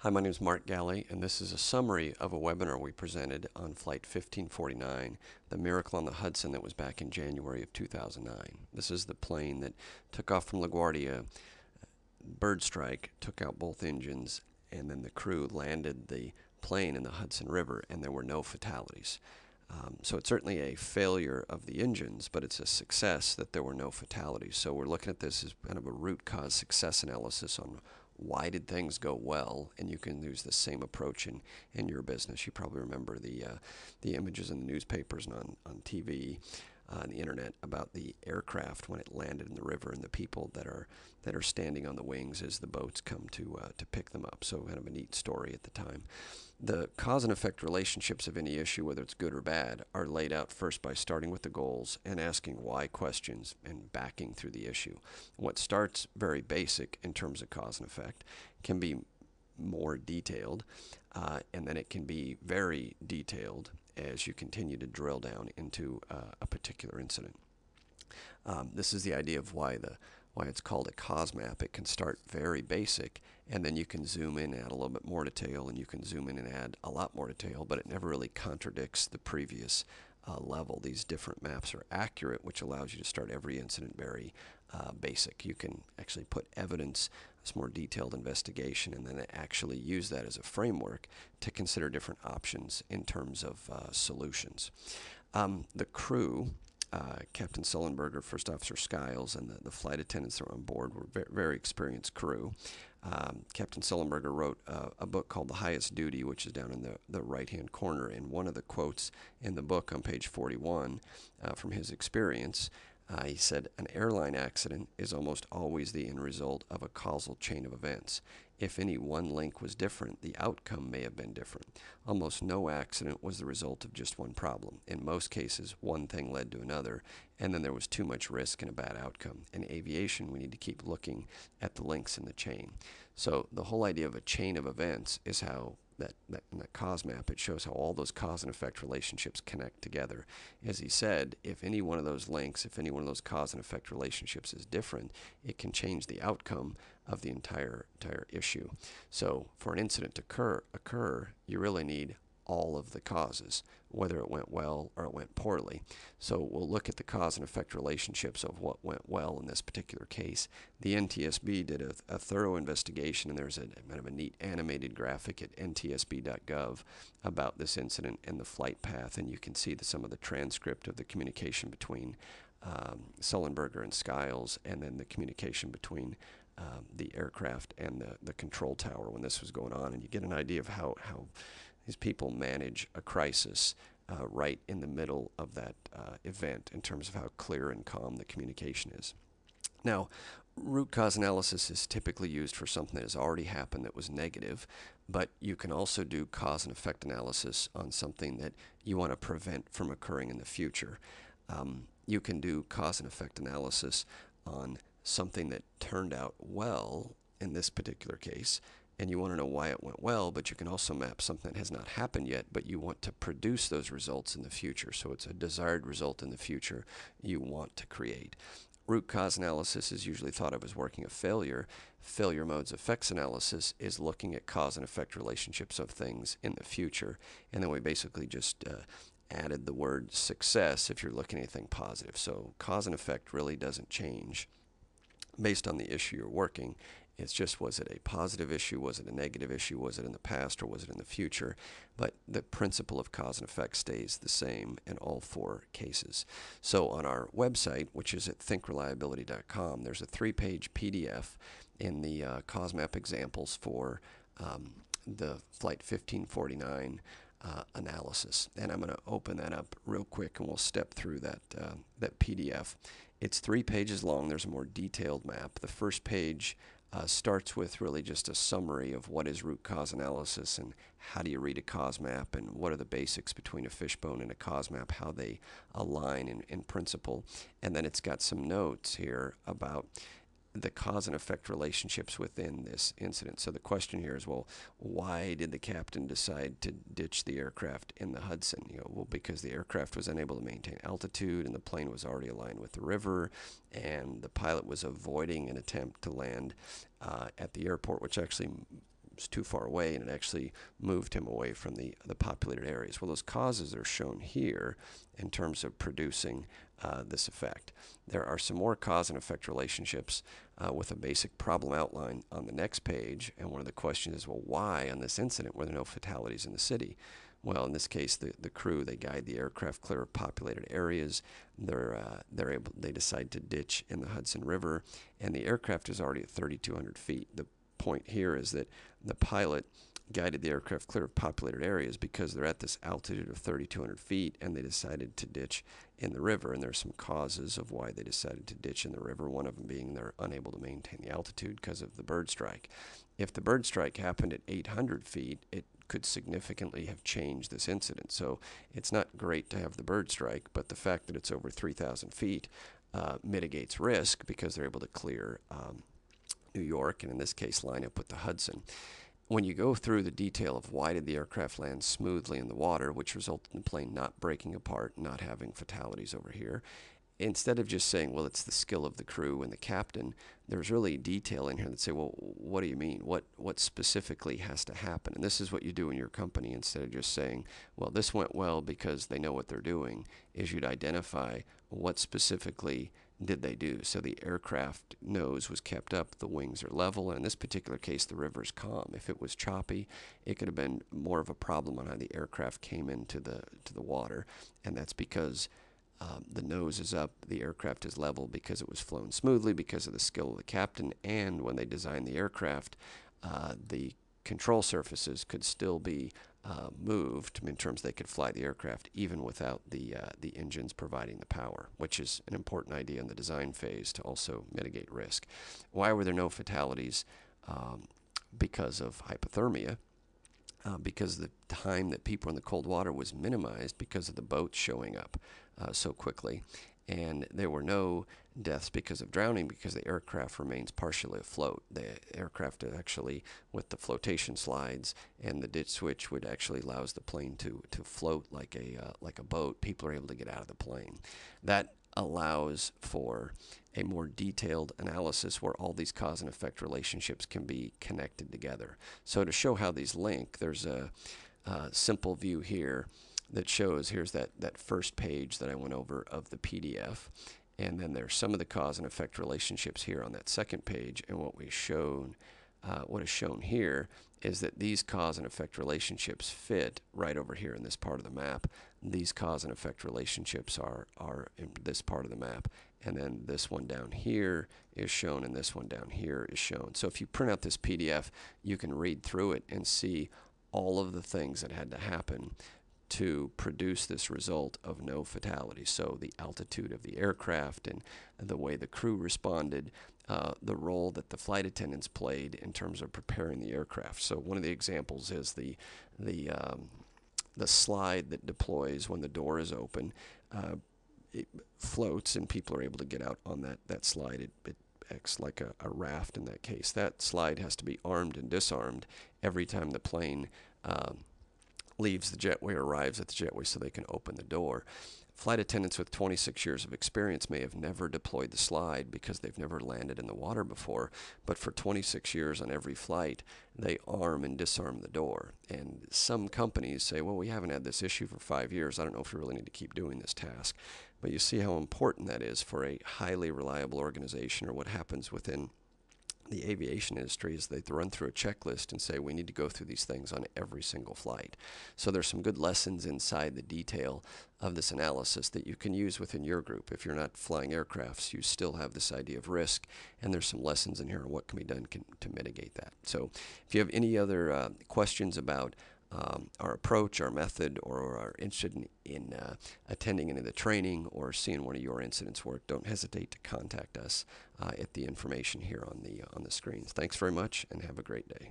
Hi, my name is Mark Galley, and this is a summary of a webinar we presented on Flight 1549, the Miracle on the Hudson that was back in January of 2009. This is the plane that took off from LaGuardia, bird strike, took out both engines, and then the crew landed the plane in the Hudson River, and there were no fatalities. Um, so it's certainly a failure of the engines, but it's a success that there were no fatalities. So we're looking at this as kind of a root cause success analysis on why did things go well? And you can use the same approach in, in your business. You probably remember the uh, the images in the newspapers and on, on TV, uh, on the internet about the aircraft when it landed in the river and the people that are that are standing on the wings as the boats come to uh, to pick them up. So kind of a neat story at the time. The cause and effect relationships of any issue, whether it's good or bad, are laid out first by starting with the goals and asking why questions and backing through the issue. What starts very basic in terms of cause and effect can be more detailed, uh, and then it can be very detailed as you continue to drill down into uh, a particular incident. Um, this is the idea of why the why it's called a cause map. It can start very basic, and then you can zoom in, add a little bit more detail, and you can zoom in and add a lot more detail, but it never really contradicts the previous uh, level. These different maps are accurate, which allows you to start every incident very uh, basic. You can actually put evidence, it's more detailed investigation, and then actually use that as a framework to consider different options in terms of uh, solutions. Um, the crew uh, Captain Sullenberger, First Officer Skiles, and the, the flight attendants that were on board were very, very experienced crew. Um, Captain Sullenberger wrote a book called The Highest Duty, which is down in the, the right hand corner. And one of the quotes in the book on page 41 uh, from his experience uh, he said, An airline accident is almost always the end result of a causal chain of events. If any one link was different, the outcome may have been different. Almost no accident was the result of just one problem. In most cases, one thing led to another, and then there was too much risk and a bad outcome. In aviation, we need to keep looking at the links in the chain. So, the whole idea of a chain of events is how that, that that cause map, it shows how all those cause and effect relationships connect together. As he said, if any one of those links, if any one of those cause and effect relationships is different, it can change the outcome of the entire entire issue. So for an incident to occur, occur, you really need all of the causes, whether it went well or it went poorly. So we'll look at the cause and effect relationships of what went well in this particular case. The NTSB did a, a thorough investigation, and there's a kind of a neat animated graphic at ntsb.gov about this incident and the flight path, and you can see the, some of the transcript of the communication between um, Sullenberger and Skiles, and then the communication between um, the aircraft and the, the control tower when this was going on, and you get an idea of how, how these people manage a crisis uh, right in the middle of that uh, event in terms of how clear and calm the communication is. Now, root cause analysis is typically used for something that has already happened that was negative, but you can also do cause and effect analysis on something that you want to prevent from occurring in the future. Um, you can do cause and effect analysis on something that turned out well in this particular case and you want to know why it went well, but you can also map something that has not happened yet, but you want to produce those results in the future. So it's a desired result in the future you want to create. Root cause analysis is usually thought of as working a failure. Failure modes effects analysis is looking at cause and effect relationships of things in the future. And then we basically just uh, added the word success if you're looking at anything positive. So cause and effect really doesn't change based on the issue you're working. It's just was it a positive issue? Was it a negative issue? Was it in the past or was it in the future? But the principle of cause and effect stays the same in all four cases. So on our website, which is at thinkreliability.com, there's a three page PDF in the uh, cause map examples for um, the Flight 1549. Uh, analysis, and I'm going to open that up real quick, and we'll step through that uh, that PDF. It's three pages long. There's a more detailed map. The first page uh, starts with really just a summary of what is root cause analysis and how do you read a cause map and what are the basics between a fishbone and a cause map, how they align in, in principle. And then it's got some notes here about the cause and effect relationships within this incident. So the question here is, well, why did the captain decide to ditch the aircraft in the Hudson? You know, well, because the aircraft was unable to maintain altitude and the plane was already aligned with the river, and the pilot was avoiding an attempt to land uh, at the airport, which actually was too far away and it actually moved him away from the, the populated areas. Well, those causes are shown here in terms of producing uh, this effect. There are some more cause and effect relationships uh, with a basic problem outline on the next page. And one of the questions is, well, why on this incident were there no fatalities in the city? Well, in this case, the, the crew they guide the aircraft clear of populated areas. They're uh, they're able they decide to ditch in the Hudson River, and the aircraft is already at 3,200 feet. The point here is that the pilot guided the aircraft clear of populated areas because they're at this altitude of 3,200 feet and they decided to ditch in the river. And there's some causes of why they decided to ditch in the river, one of them being they're unable to maintain the altitude because of the bird strike. If the bird strike happened at 800 feet, it could significantly have changed this incident. So it's not great to have the bird strike, but the fact that it's over 3,000 feet uh, mitigates risk because they're able to clear um, New York and in this case line up with the Hudson when you go through the detail of why did the aircraft land smoothly in the water, which resulted in the plane not breaking apart, not having fatalities over here, instead of just saying, well, it's the skill of the crew and the captain, there's really detail in here that say, well, what do you mean? What what specifically has to happen? And this is what you do in your company instead of just saying, well, this went well because they know what they're doing, is you'd identify what specifically did they do? So the aircraft nose was kept up, the wings are level, and in this particular case, the river is calm. If it was choppy, it could have been more of a problem on how the aircraft came into the to the water, and that's because um, the nose is up, the aircraft is level because it was flown smoothly because of the skill of the captain, and when they designed the aircraft, uh, the control surfaces could still be uh, moved in terms they could fly the aircraft even without the uh, the engines providing the power, which is an important idea in the design phase to also mitigate risk. Why were there no fatalities? Um, because of hypothermia. Uh, because the time that people in the cold water was minimized because of the boats showing up uh, so quickly, and there were no deaths because of drowning because the aircraft remains partially afloat. The aircraft actually, with the flotation slides and the ditch switch, would actually allows the plane to to float like a uh, like a boat. People are able to get out of the plane. That allows for a more detailed analysis where all these cause and effect relationships can be connected together. So to show how these link, there's a, a simple view here that shows here's that, that first page that I went over of the PDF. And then there's some of the cause and effect relationships here on that second page. And what we shown, uh, what is shown here is that these cause and effect relationships fit right over here in this part of the map. These cause and effect relationships are, are in this part of the map. And then this one down here is shown and this one down here is shown. So if you print out this PDF, you can read through it and see all of the things that had to happen to produce this result of no fatality. So the altitude of the aircraft and the way the crew responded, uh, the role that the flight attendants played in terms of preparing the aircraft. So one of the examples is the the um, the slide that deploys when the door is open. Uh, it floats and people are able to get out on that that slide. It, it acts like a, a raft in that case. That slide has to be armed and disarmed every time the plane. Um, leaves the jetway or arrives at the jetway so they can open the door. Flight attendants with 26 years of experience may have never deployed the slide because they've never landed in the water before, but for 26 years on every flight, they arm and disarm the door. And some companies say, well, we haven't had this issue for five years. I don't know if we really need to keep doing this task. But you see how important that is for a highly reliable organization or what happens within the aviation industry is they run through a checklist and say we need to go through these things on every single flight. So there's some good lessons inside the detail of this analysis that you can use within your group. If you're not flying aircrafts, you still have this idea of risk, and there's some lessons in here on what can be done can, to mitigate that. So if you have any other uh, questions about um, our approach, our method, or are interested in, in uh, attending any of the training or seeing one of your incidents work, don't hesitate to contact us uh, at the information here on the on the screens. Thanks very much, and have a great day.